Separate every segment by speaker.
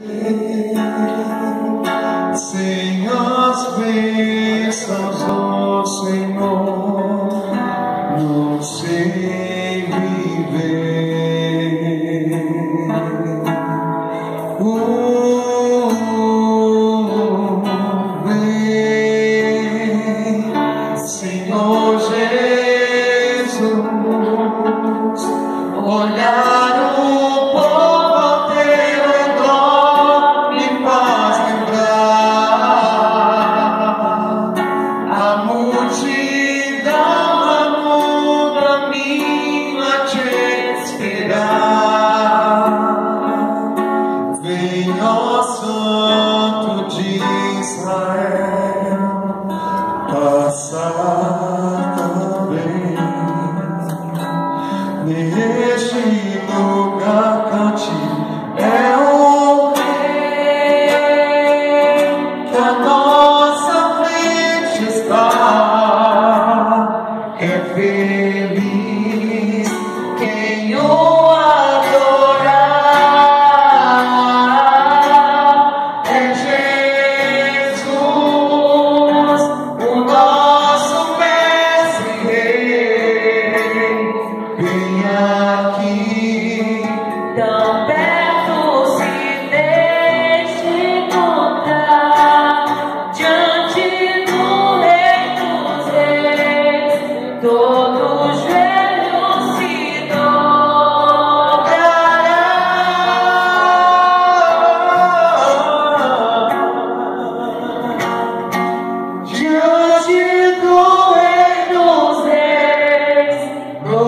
Speaker 1: Sem as bênçãos do Senhor, não sei viver. Santo de Israel.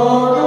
Speaker 1: Lord.